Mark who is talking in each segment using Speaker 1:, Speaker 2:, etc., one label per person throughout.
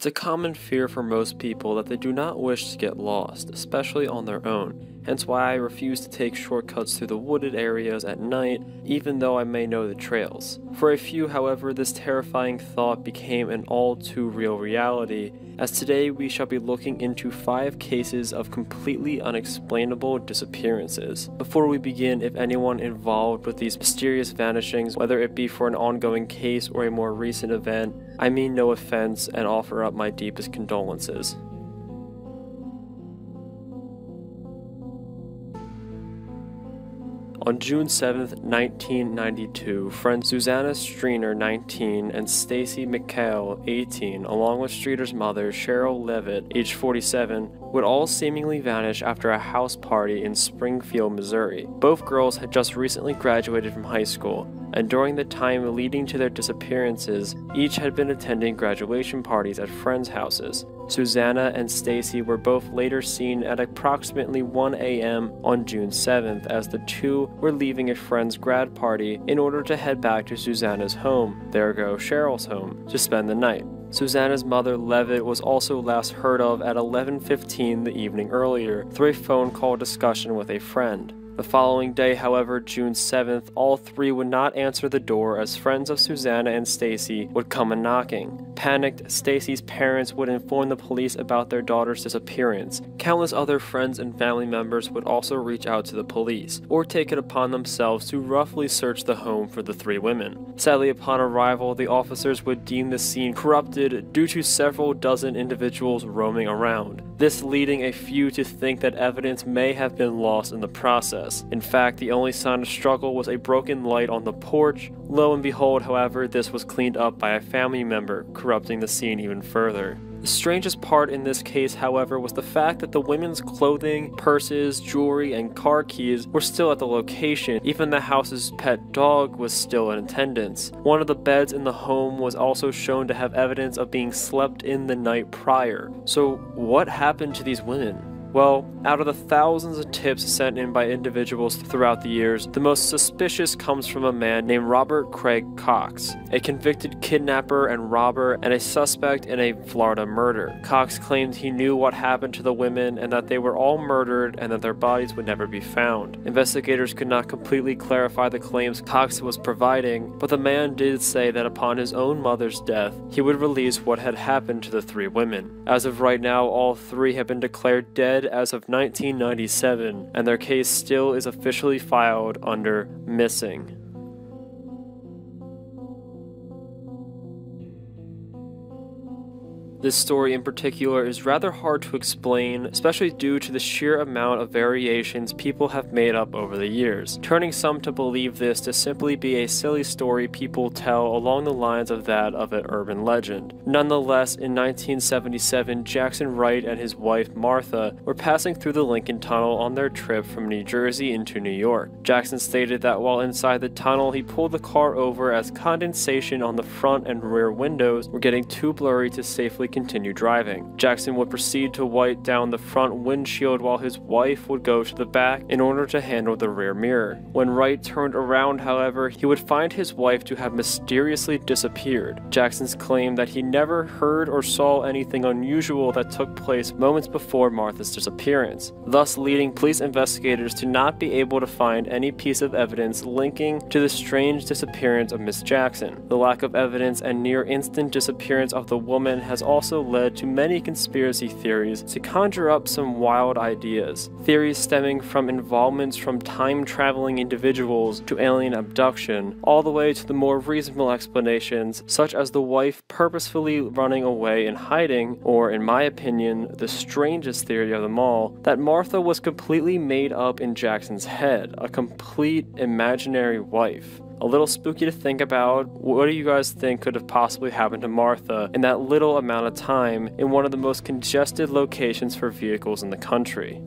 Speaker 1: It's a common fear for most people that they do not wish to get lost, especially on their own, hence why I refuse to take shortcuts through the wooded areas at night, even though I may know the trails. For a few, however, this terrifying thought became an all too real reality, as today we shall be looking into five cases of completely unexplainable disappearances. Before we begin, if anyone involved with these mysterious vanishings, whether it be for an ongoing case or a more recent event, I mean no offense and offer up my deepest condolences. On June 7, 1992, friends Susanna Streeter, 19, and Stacy McCall, 18, along with Streeter's mother, Sherrill Levitt, age 47, would all seemingly vanish after a house party in Springfield, Missouri. Both girls had just recently graduated from high school, and during the time leading to their disappearances, each had been attending graduation parties at friends' houses. Susanna and Stacy were both later seen at approximately 1 a.m. on June 7th as the two were leaving a friend's grad party in order to head back to Susanna's home, there go Sherrill's home, to spend the night. Susanna's mother, Levitt, was also last heard of at 11:15 the evening earlier through a phone call discussion with a friend. The following day, however, June 7th, all three would not answer the door as friends of Susanna and Stacy would come a knocking. Panicked, Stacy's parents would inform the police about their daughter's disappearance. Countless other friends and family members would also reach out to the police, or take it upon themselves to roughly search the home for the three women. Sadly, upon arrival, the officers would deem the scene corrupted due to several dozen individuals roaming around, this leading a few to think that evidence may have been lost in the process. In fact, the only sign of struggle was a broken light on the porch. Lo and behold, however, this was cleaned up by a family member, corrupting the scene even further. The strangest part in this case, however, was the fact that the women's clothing, purses, jewelry, and car keys were still at the location. Even the house's pet dog was still in attendance. One of the beds in the home was also shown to have evidence of being slept in the night prior. So, what happened to these women? Well, out of the thousands of tips sent in by individuals throughout the years, the most suspicious comes from a man named Robert Craig Cox, a convicted kidnapper and robber and a suspect in a Florida murder. Cox claimed he knew what happened to the women and that they were all murdered and that their bodies would never be found. Investigators could not completely clarify the claims Cox was providing, but the man did say that upon his own mother's death, he would release what had happened to the three women. As of right now, all three have been declared dead dead as of 1997, and their case still is officially filed under missing. This story in particular is rather hard to explain, especially due to the sheer amount of variations people have made up over the years, turning some to believe this to simply be a silly story people tell along the lines of that of an urban legend. Nonetheless, in 1977, Jackson Wright and his wife Martha were passing through the Lincoln Tunnel on their trip from New Jersey into New York. Jackson stated that while inside the tunnel, he pulled the car over as condensation on the front and rear windows were getting too blurry to safely continue driving. Jackson would proceed to wipe down the front windshield while his wife would go to the back in order to handle the rear mirror. When Wright turned around, however, he would find his wife to have mysteriously disappeared. Jackson's claim that he never heard or saw anything unusual that took place moments before Martha's disappearance, thus leading police investigators to not be able to find any piece of evidence linking to the strange disappearance of Miss Jackson. The lack of evidence and near instant disappearance of the woman has also also led to many conspiracy theories to conjure up some wild ideas. Theories stemming from involvements from time traveling individuals to alien abduction, all the way to the more reasonable explanations, such as the wife purposefully running away and hiding, or, in my opinion, the strangest theory of them all, that Martha was completely made up in Jackson's head, a complete imaginary wife a little spooky to think about. What do you guys think could have possibly happened to Martha in that little amount of time in one of the most congested locations for vehicles in the country?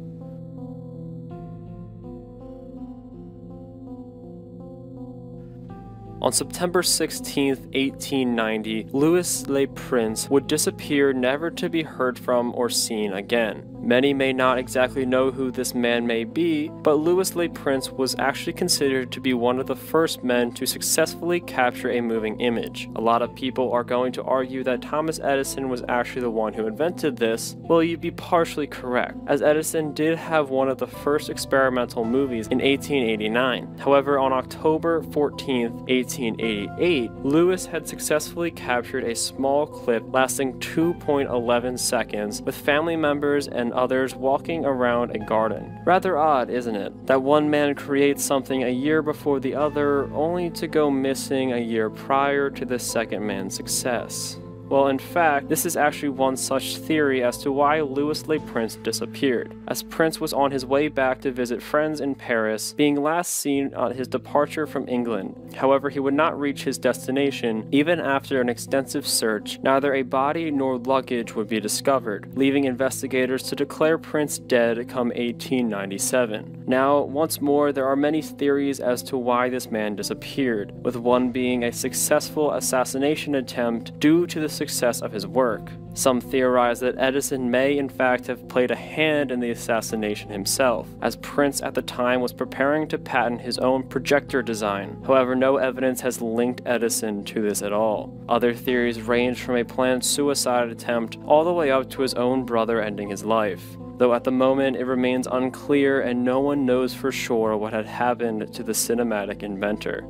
Speaker 1: On September 16, 1890, Louis Le Prince would disappear never to be heard from or seen again. Many may not exactly know who this man may be, but Louis Le Prince was actually considered to be one of the first men to successfully capture a moving image. A lot of people are going to argue that Thomas Edison was actually the one who invented this. Well, you'd be partially correct, as Edison did have one of the first experimental movies in 1889. However, on October 14, 1888, Louis had successfully captured a small clip lasting 2.11 seconds with family members and others walking around a garden. Rather odd, isn't it? That one man creates something a year before the other, only to go missing a year prior to the second man's success. Well, in fact, this is actually one such theory as to why Louis Le Prince disappeared, as Prince was on his way back to visit friends in Paris, being last seen on his departure from England. However, he would not reach his destination, even after an extensive search, neither a body nor luggage would be discovered, leaving investigators to declare Prince dead come 1897. Now, once more, there are many theories as to why this man disappeared, with one being a successful assassination attempt due to the success of his work. Some theorize that Edison may in fact have played a hand in the assassination himself, as Prince at the time was preparing to patent his own projector design. However, no evidence has linked Edison to this at all. Other theories range from a planned suicide attempt all the way up to his own brother ending his life though at the moment it remains unclear and no one knows for sure what had happened to the cinematic inventor.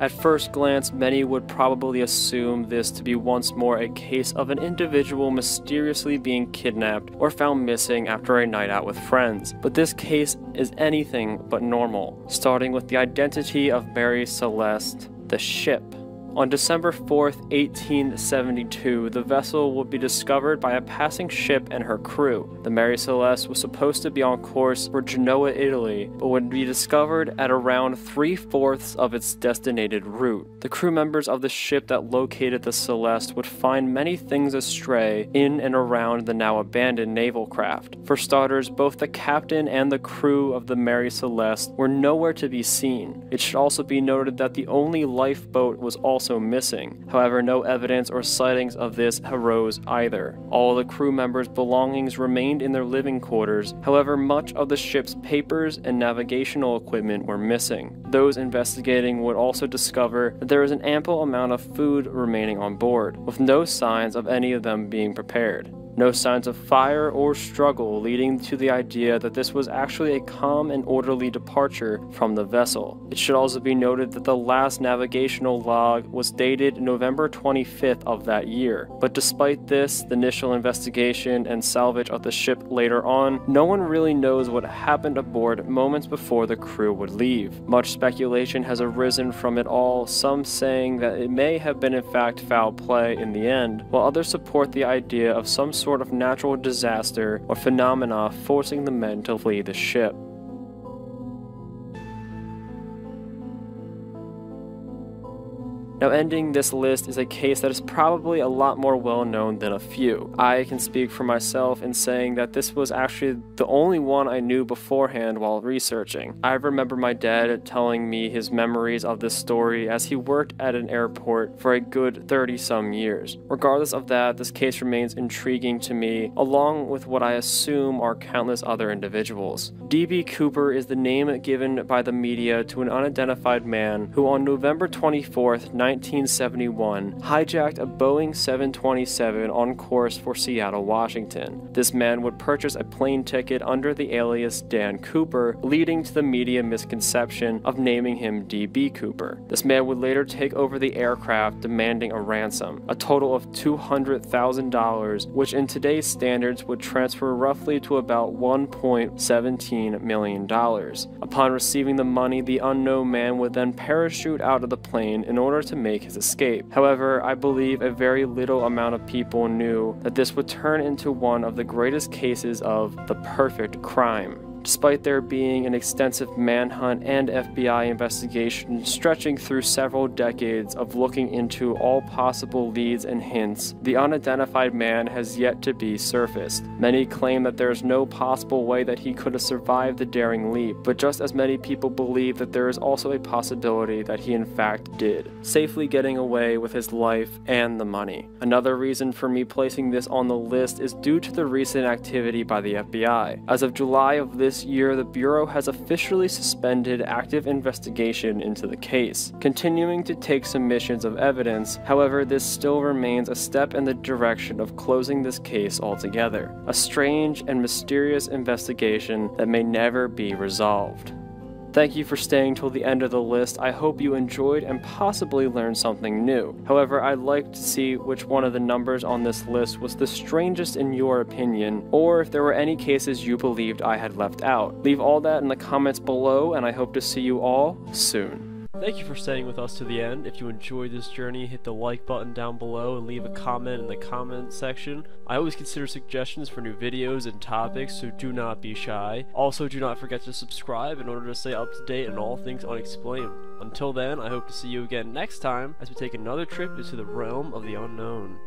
Speaker 1: At first glance, many would probably assume this to be once more a case of an individual mysteriously being kidnapped or found missing after a night out with friends. But this case is anything but normal, starting with the identity of Mary Celeste, the ship. On December 4, 1872, the vessel would be discovered by a passing ship and her crew. The Mary Celeste was supposed to be on course for Genoa, Italy, but would be discovered at around three fourths of its destinated route. The crew members of the ship that located the Celeste would find many things astray in and around the now abandoned naval craft. For starters, both the captain and the crew of the Mary Celeste were nowhere to be seen. It should also be noted that the only lifeboat was also also missing. However, no evidence or sightings of this arose either. All the crew members' belongings remained in their living quarters, however, much of the ship's papers and navigational equipment were missing. Those investigating would also discover that there was an ample amount of food remaining on board, with no signs of any of them being prepared no signs of fire or struggle, leading to the idea that this was actually a calm and orderly departure from the vessel. It should also be noted that the last navigational log was dated November 25th of that year. But despite this, the initial investigation and salvage of the ship later on, no one really knows what happened aboard moments before the crew would leave. Much speculation has arisen from it all, some saying that it may have been in fact foul play in the end, while others support the idea of some sort sort of natural disaster or phenomena forcing the men to flee the ship. Now, ending this list is a case that is probably a lot more well known than a few. I can speak for myself in saying that this was actually the only one I knew beforehand while researching. I remember my dad telling me his memories of this story as he worked at an airport for a good 30 some years. Regardless of that, this case remains intriguing to me, along with what I assume are countless other individuals. D.B. Cooper is the name given by the media to an unidentified man who on November 24th, 1971 hijacked a Boeing 727 on course for Seattle, Washington. This man would purchase a plane ticket under the alias Dan Cooper, leading to the media misconception of naming him D.B. Cooper. This man would later take over the aircraft, demanding a ransom, a total of $200,000, which in today's standards would transfer roughly to about $1.17 million. Upon receiving the money, the unknown man would then parachute out of the plane in order to make his escape. However, I believe a very little amount of people knew that this would turn into one of the greatest cases of the perfect crime. Despite there being an extensive manhunt and FBI investigation stretching through several decades of looking into all possible leads and hints, the unidentified man has yet to be surfaced. Many claim that there is no possible way that he could have survived the daring leap, but just as many people believe that there is also a possibility that he in fact did, safely getting away with his life and the money. Another reason for me placing this on the list is due to the recent activity by the FBI. As of July of this year, the Bureau has officially suspended active investigation into the case, continuing to take submissions of evidence. However, this still remains a step in the direction of closing this case altogether. A strange and mysterious investigation that may never be resolved. Thank you for staying till the end of the list. I hope you enjoyed and possibly learned something new. However, I'd like to see which one of the numbers on this list was the strangest in your opinion, or if there were any cases you believed I had left out. Leave all that in the comments below, and I hope to see you all soon. Thank you for staying with us to the end. If you enjoyed this journey, hit the like button down below and leave a comment in the comment section. I always consider suggestions for new videos and topics, so do not be shy. Also, do not forget to subscribe in order to stay up to date on all things unexplained. Until then, I hope to see you again next time as we take another trip into the realm of the unknown.